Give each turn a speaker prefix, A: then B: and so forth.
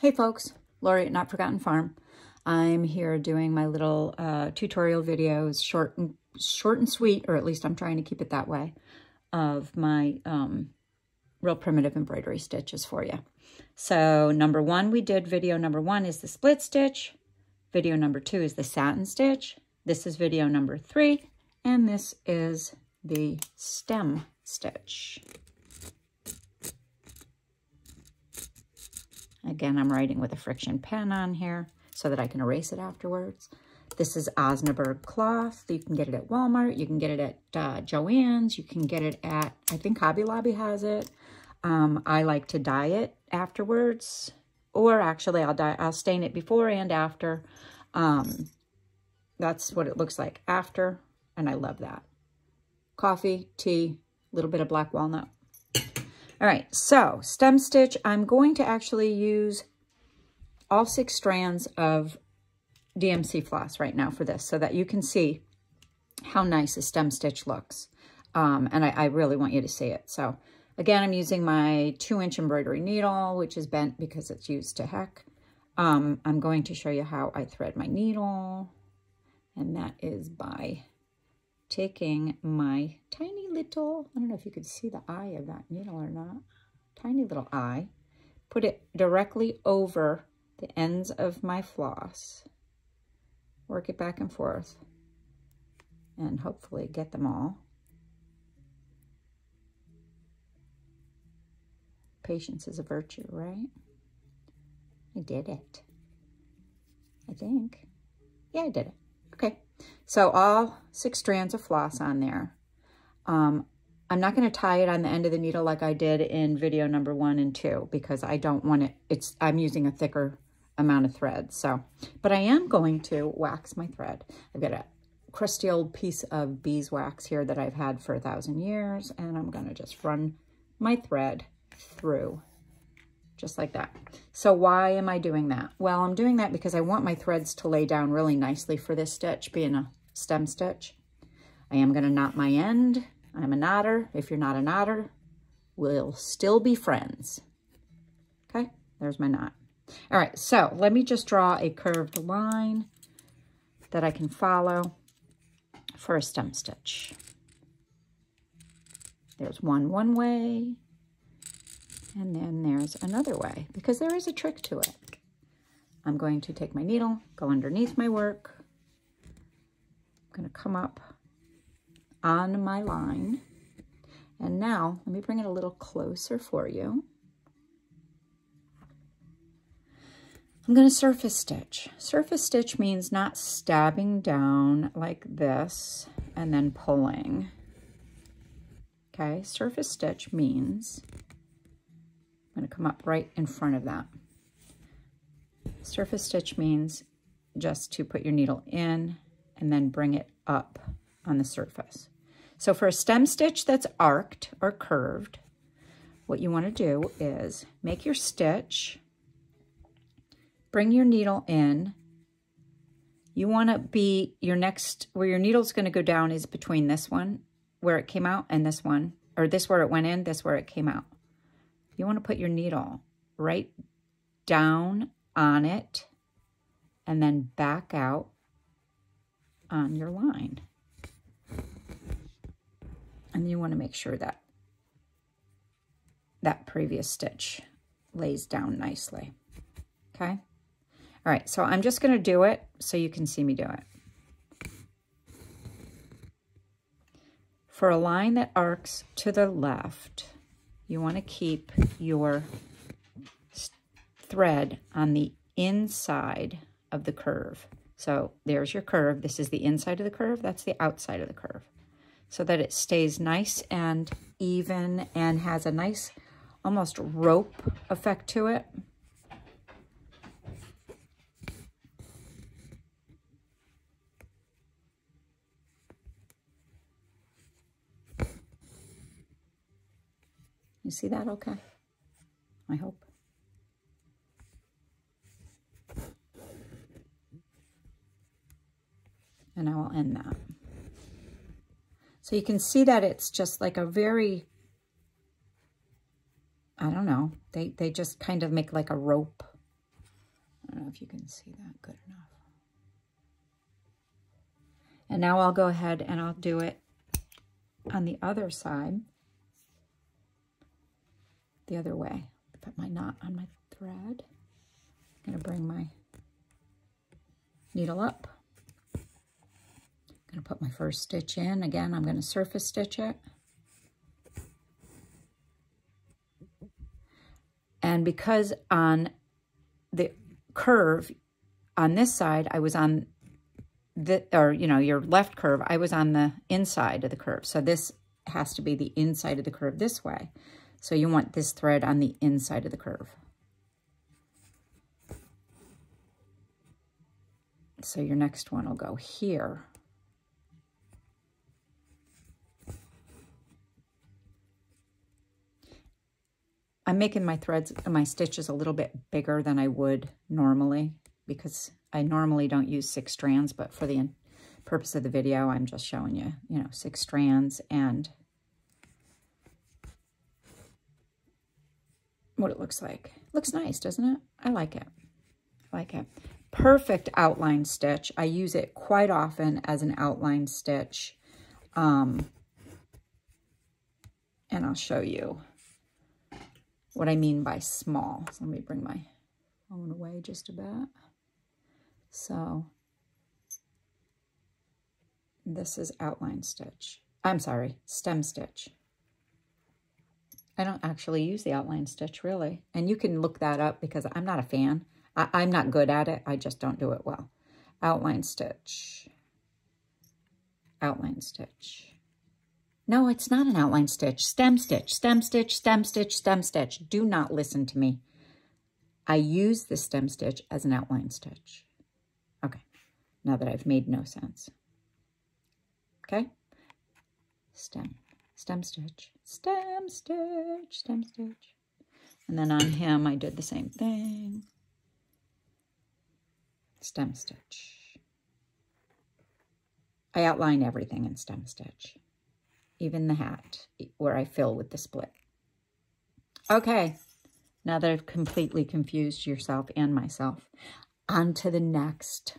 A: Hey folks, Lori at Not Forgotten Farm. I'm here doing my little uh, tutorial videos, short and short and sweet, or at least I'm trying to keep it that way, of my um, real primitive embroidery stitches for you. So number one, we did video number one is the split stitch. Video number two is the satin stitch. This is video number three, and this is the stem stitch. Again, I'm writing with a friction pen on here so that I can erase it afterwards. This is Osnaburg cloth. You can get it at Walmart. You can get it at uh, Joann's. You can get it at, I think Hobby Lobby has it. Um, I like to dye it afterwards. Or actually, I'll dye, I'll stain it before and after. Um, that's what it looks like after, and I love that. Coffee, tea, a little bit of black walnut. All right, so stem stitch, I'm going to actually use all six strands of DMC floss right now for this so that you can see how nice a stem stitch looks. Um, and I, I really want you to see it. So again, I'm using my two inch embroidery needle, which is bent because it's used to heck. Um, I'm going to show you how I thread my needle. And that is by taking my little, I don't know if you could see the eye of that needle or not, tiny little eye, put it directly over the ends of my floss, work it back and forth, and hopefully get them all. Patience is a virtue, right? I did it. I think. Yeah, I did it. Okay. So all six strands of floss on there. Um, I'm not going to tie it on the end of the needle like I did in video number one and two because I don't want it, it's, I'm using a thicker amount of thread. So, but I am going to wax my thread. I've got a crusty old piece of beeswax here that I've had for a thousand years and I'm going to just run my thread through just like that. So why am I doing that? Well, I'm doing that because I want my threads to lay down really nicely for this stitch, being a stem stitch. I am going to knot my end. I'm a knotter. If you're not a knotter, we'll still be friends. Okay, there's my knot. All right, so let me just draw a curved line that I can follow for a stem stitch. There's one one way, and then there's another way, because there is a trick to it. I'm going to take my needle, go underneath my work. I'm going to come up on my line. And now, let me bring it a little closer for you. I'm going to surface stitch. Surface stitch means not stabbing down like this and then pulling. Okay, surface stitch means I'm going to come up right in front of that. Surface stitch means just to put your needle in and then bring it up on the surface. So for a stem stitch that's arced or curved, what you want to do is make your stitch, bring your needle in. You want to be, your next, where your needle's going to go down is between this one, where it came out, and this one, or this where it went in, this where it came out you want to put your needle right down on it and then back out on your line. And you want to make sure that that previous stitch lays down nicely. Okay? All right, so I'm just going to do it so you can see me do it. For a line that arcs to the left, you want to keep your thread on the inside of the curve. So there's your curve. This is the inside of the curve. That's the outside of the curve. So that it stays nice and even and has a nice almost rope effect to it. You see that okay? I hope. And I will end that. So you can see that it's just like a very, I don't know, they, they just kind of make like a rope I don't know if you can see that good enough. And now I'll go ahead and I'll do it on the other side, the other way. Put my knot on my thread. I'm to bring my needle up. Going to put my first stitch in. Again, I'm going to surface stitch it. And because on the curve on this side, I was on the, or, you know, your left curve, I was on the inside of the curve. So this has to be the inside of the curve this way. So you want this thread on the inside of the curve. So your next one will go here. I'm making my threads, my stitches a little bit bigger than I would normally because I normally don't use six strands, but for the purpose of the video, I'm just showing you, you know, six strands and what it looks like. Looks nice, doesn't it? I like it. I like it. Perfect outline stitch. I use it quite often as an outline stitch. Um, and I'll show you what I mean by small. So let me bring my phone away just a bit. So this is outline stitch. I'm sorry, stem stitch. I don't actually use the outline stitch, really. And you can look that up because I'm not a fan. I, am not good at it. I just don't do it well. Outline stitch. Outline stitch. No, it's not an outline stitch. Stem stitch, stem stitch, stem stitch, stem stitch. Do not listen to me. I use the stem stitch as an outline stitch. Okay, now that I've made no sense. Okay, stem stem stitch, stem stitch, stem stitch. And then on him, I did the same thing. Stem stitch. I outline everything in stem stitch, even the hat where I fill with the split. Okay, now that I've completely confused yourself and myself, on to the next